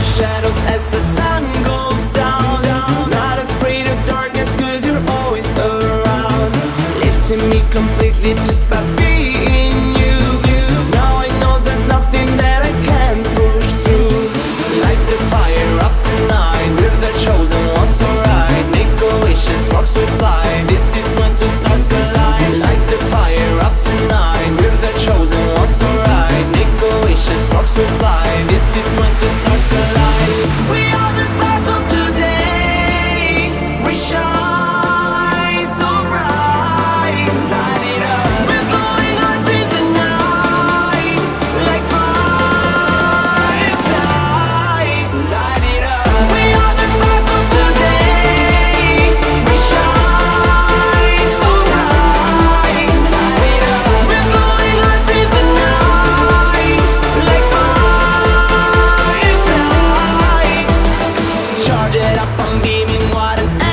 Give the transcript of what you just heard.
Shadows as the sun goes down. Not afraid of darkness cause you're always around. Lifting me completely just by I'm beaming water.